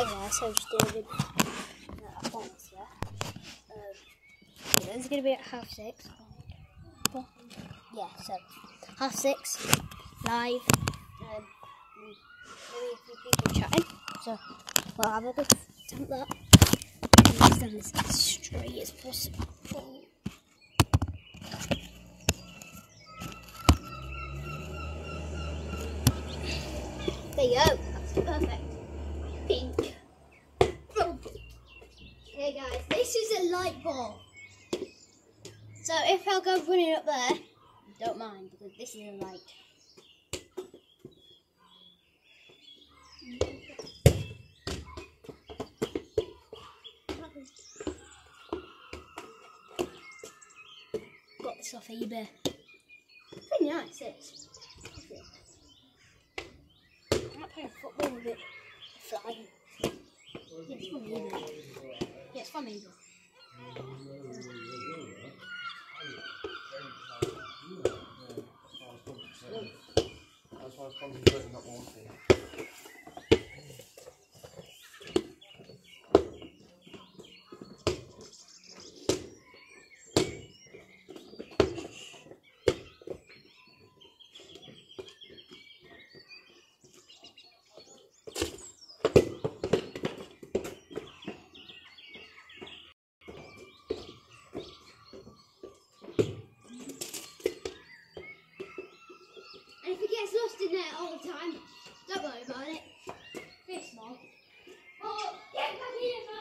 Guys, so just promise, yeah. Um, yeah, it's gonna be at half six. Yeah, so half six, live. Um, maybe a few people chatting. So we'll have a good time at that. And stand as straight as possible. There you go. That's perfect. Pink. Okay, guys, this is a light bulb. So if I go running up there, don't mind because this is a light. Got this off eBay. Pretty nice, this. I might play football with it flying. Yeah, it's from eBay. Yeah, it's from eBay. That's why I was concentrating on one gets lost in there all the time, don't worry about it. It's small. Oh, get back here, man!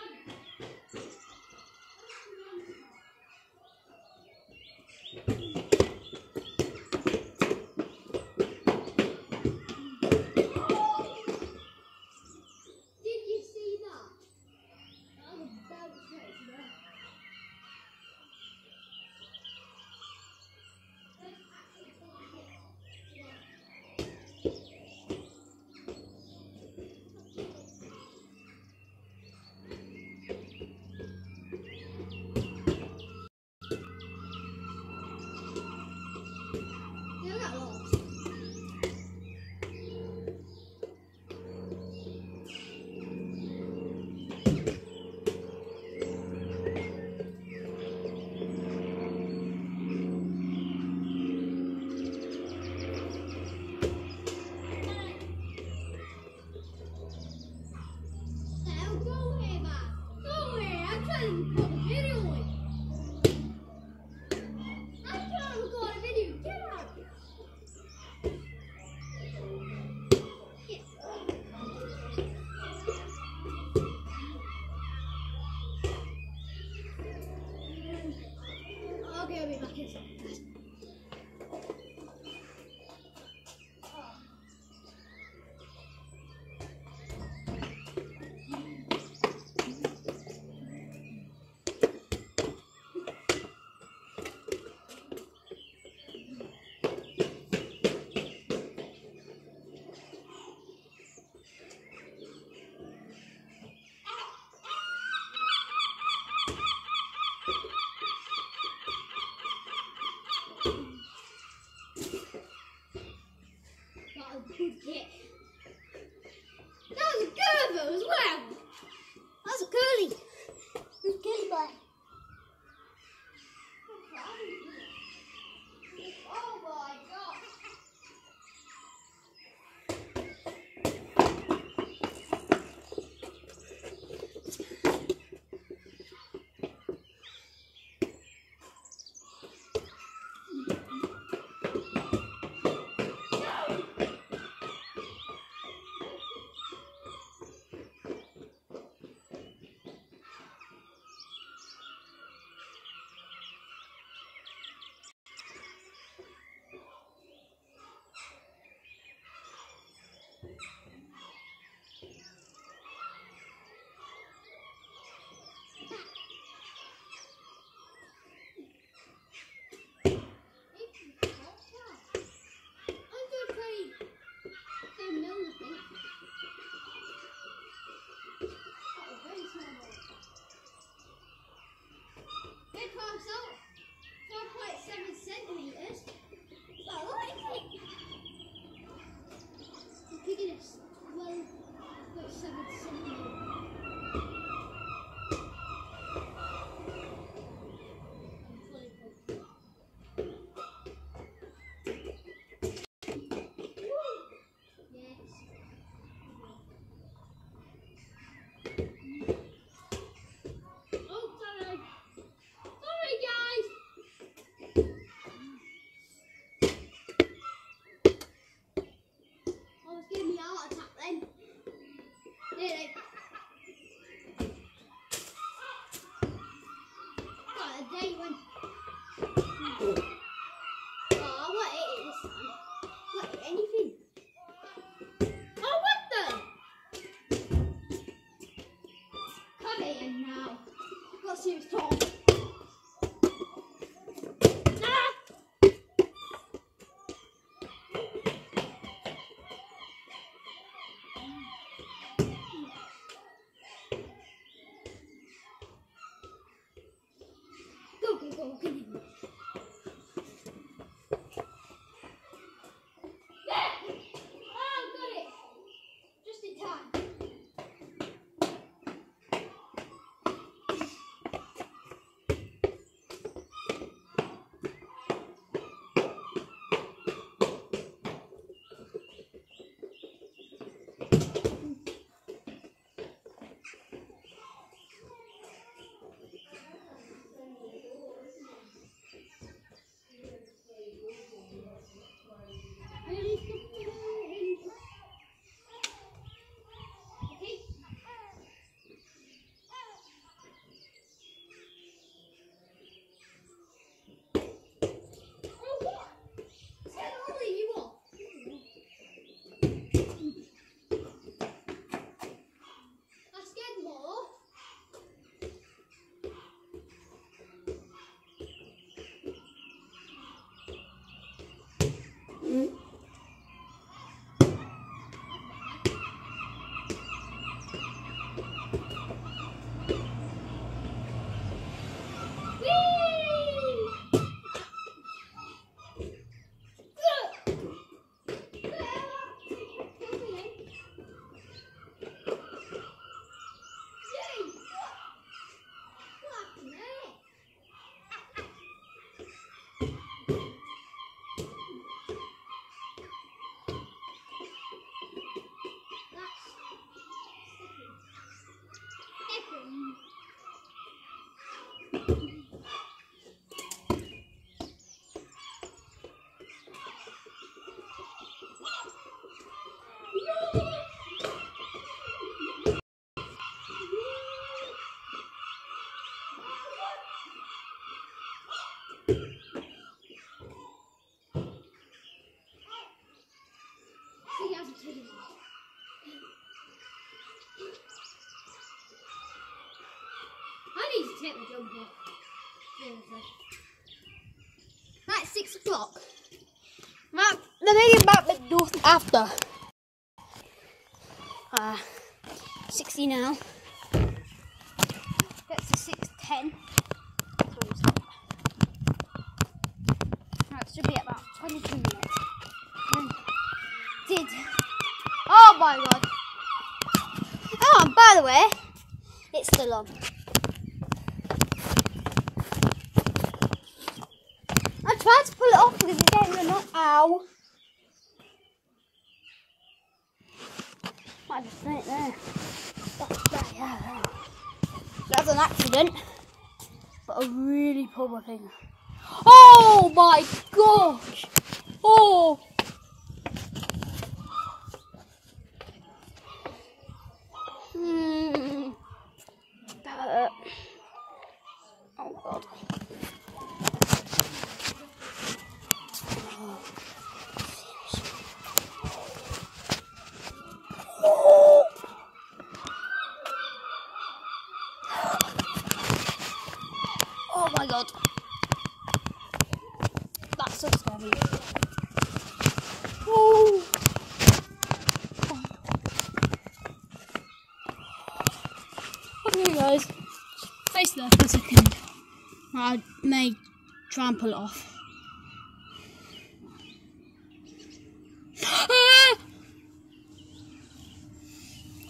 That was good though as well. Anything? Oh, what the? Come here now. Got serious! Ah! Go, go, go, go. Right, six o'clock. Right, the thing about McDuff after. Uh, 60 now. That's a 610. Right, it should be 22 minutes. Then did. Oh my god. Oh, and by the way, it's still on. I tried to pull it off because it's getting a knock. Ow. Might just it there. That's, an accident. But I really pulled my. Oh my gosh! Oh! Hmm. That. Oh god. Oh my god. That's so scary. Oh. Okay, guys. Face there for a second. I may it off.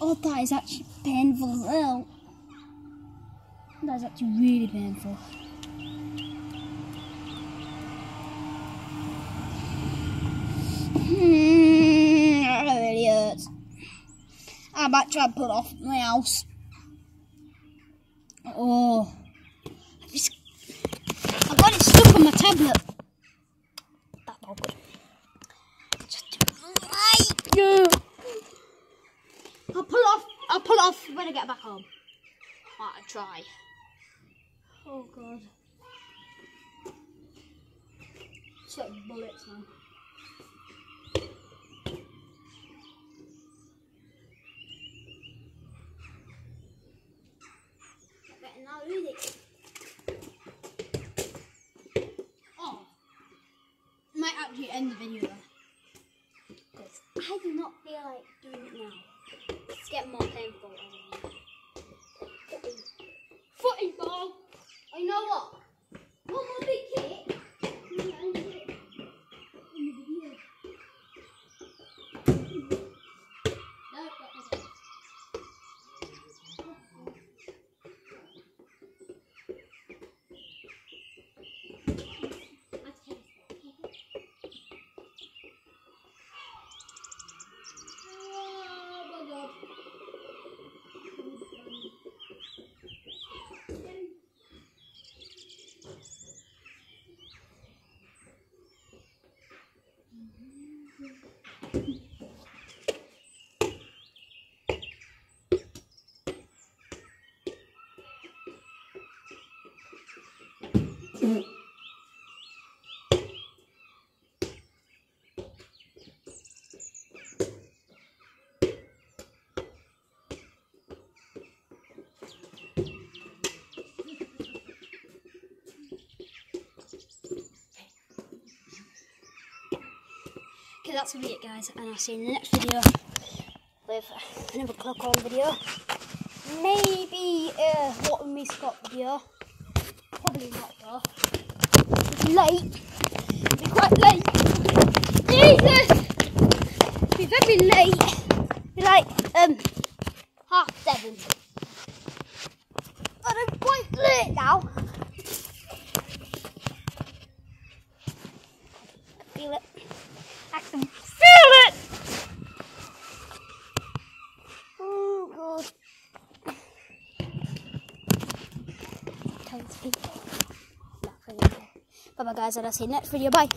Oh, that is actually painful as well. That is actually really painful. Hmm, that really hurts. I might try and pull it off my house. Oh. I got it stuck on my tablet. That's not good. Just. I'll pull it off I'll pull it off when I get back home. Right, I'll try. Oh god. Sweating bullets, man. Now, read it. Oh. Might actually end the video there. 'Cause I do not feel like doing it now. It's getting more painful. Okay, that's gonna be it, guys, and I'll see you in the next video with another clock on video. Maybe uh, what we Scott video. Probably not though. It's late. Be quite late. Jesus! It'll be very late. It'll be like um half seven. But I'm quite late now. I feel it. I can feel it! Oh, God. Tons of people. Bye bye, guys, and I'll see you next video. Bye.